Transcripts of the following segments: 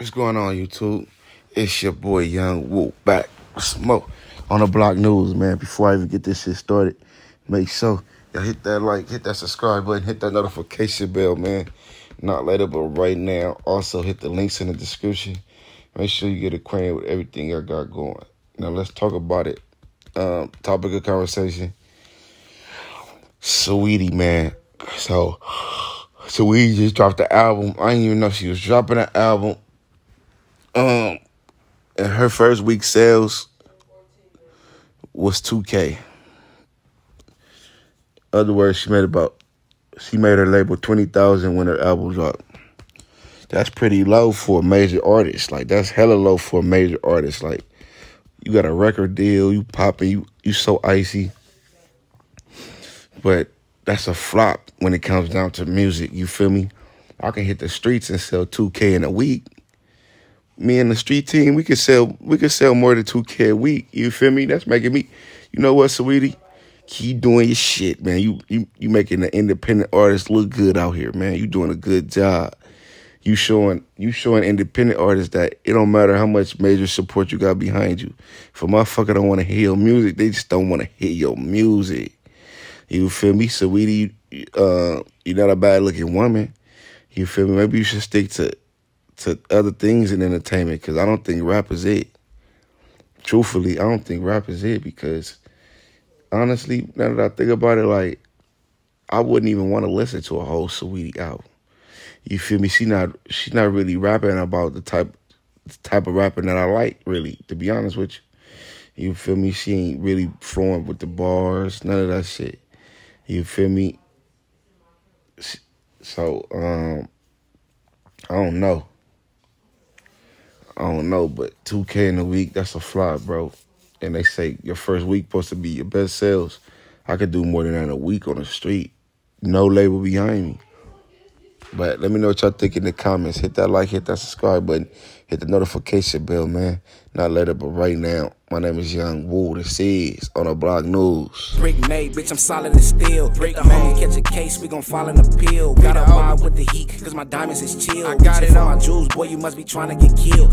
What's going on, YouTube? It's your boy Yung Woo back smoke on the block news, man. Before I even get this shit started, make sure y'all hit that like, hit that subscribe button, hit that notification bell, man. Not later, but right now. Also, hit the links in the description. Make sure you get acquainted with everything I got going. Now, let's talk about it. Um, topic of conversation. Saweetie, man. So, Saweetie just dropped the album. I didn't even know she was dropping an album. Um, and her first week sales was 2K. Other words, she made about she made her label twenty thousand when her album dropped. That's pretty low for a major artist. Like that's hella low for a major artist. Like you got a record deal, you popping, you you so icy. But that's a flop when it comes down to music. You feel me? I can hit the streets and sell two K in a week. Me and the street team, we could sell we could sell more than two K a week. You feel me? That's making me you know what, sweetie? keep doing your shit, man. You you you making the independent artists look good out here, man. You doing a good job. You showing you showing independent artists that it don't matter how much major support you got behind you. If a motherfucker don't want to hear your music, they just don't want to hear your music. You feel me, sweetie? Uh, you're not a bad looking woman. You feel me? Maybe you should stick to to other things in entertainment because I don't think rap is it. Truthfully, I don't think rap is it because honestly, now that I think about it, like I wouldn't even want to listen to a whole Saweetie album. You feel me? She not she's not really rapping about the type the type of rapping that I like, really, to be honest with you. You feel me? She ain't really flowing with the bars, none of that shit. You feel me? So, um, I don't know. I don't know, but 2K in a week, that's a fly, bro and they say your first week supposed to be your best sales, I could do more than that in a week on the street. No label behind me. But let me know what y'all think in the comments. Hit that like, hit that subscribe button, hit the notification bell, man. Not later, but right now. My name is Yung Woo. This is on the block news. Brick made, bitch, I'm solid as steel. Brick the homie catch a case, we gon' fall in the pill. Got a vibe with the heat, cause my diamonds is chill. I got it on my jewels, boy, you must be trying to get killed.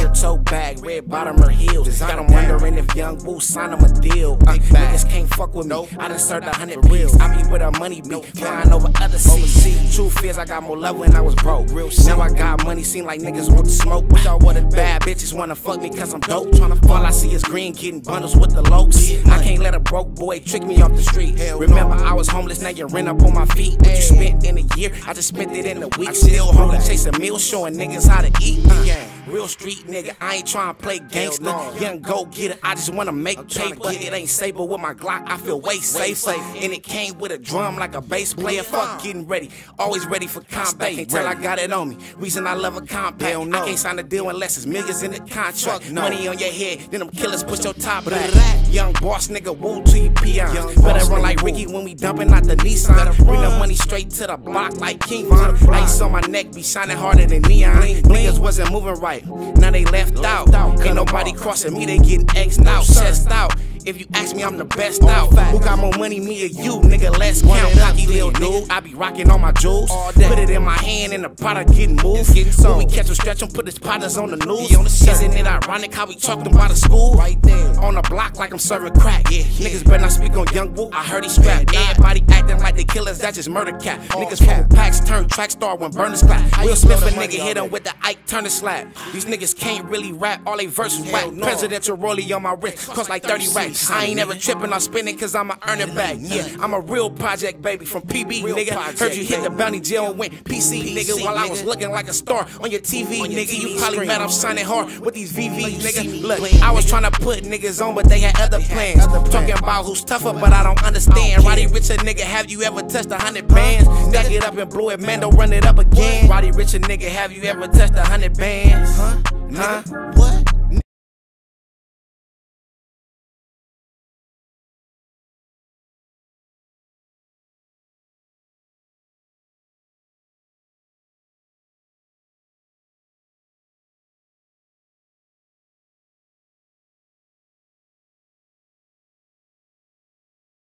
Ear toe bag, red bottom or heels. Got them wondering if Yung Woo sign him a deal. Uh, niggas can't fuck with me. I done served a hundred bills. I be with a money be flying over other seas. Truth is, I got more love when I was broke. Real now I got money, seem like niggas want to smoke. But y'all what bad bitches wanna fuck me cause I'm dope. Tryna fall, I see is green, getting bundles with the lokes. I can't let a broke boy trick me off the street. Remember, I was homeless, now you rent up on my feet. What you spent in a year, I just spent it in a week. Still hungry, chasing meals, showing niggas how to eat. Uh, real street nigga, I ain't trying to play gangster. Young go getter, I just wanna make paper. It ain't safe, but with my Glock, I feel way safer. And it came with a drum like a bass player. Fuck getting ready, always ready for combat. Can't tell I got it on me. Reason I love a compact. I can't sign a deal unless it's millions in the contract. Money on your head, then them killers push your top back. Young boss nigga, woo to you peons. Better run like Ricky when we dumping out the Nissan. Bring the money straight to the block like King Von. Ice on my neck be shining harder than neon. Niggas wasn't moving right, now they left out. Ain't nobody crossing me, they getting X'd out, chest out. If you ask me, I'm the best out. Who got more money, me or you? Nigga, let's count. Cocky little dude. I be rocking all my jewels. Put it in my hand and the product getting moved. When we catch him, stretch him, put his partners on the news. Isn't it ironic how we talked about the school? Right there. On the block like I'm serving crack. Yeah, Niggas better not speak on Yung Woo. I heard he strapped. Everybody acting like they killers, that's just murder cat. Niggas full packs turn track star when burners clap. Will Smith a nigga hit him with the Ike Turner slap. These niggas can't really rap, all they verses whack. Presidential rollie on my wrist, cost like 30 racks. I ain't never tripping, I'm spending cause I'm a earning back. Yeah, I'm a real project baby from PB, nigga. Heard you hit the bounty jail and went PC, nigga, while I was looking like a star on your TV, nigga. You probably mad I'm shining hard with these VVs, nigga. Look, I was trying to put niggas on, but they had other plans. Talking about who's tougher, but I don't understand. Roddy Ricch, nigga, have you ever touched a hundred bands? Stack it up and blow it, man, don't run it up again. Roddy Ricch, nigga, have you ever touched a hundred bands? Huh? Huh? What?